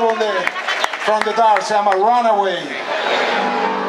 on From the dark, I'm a Runaway.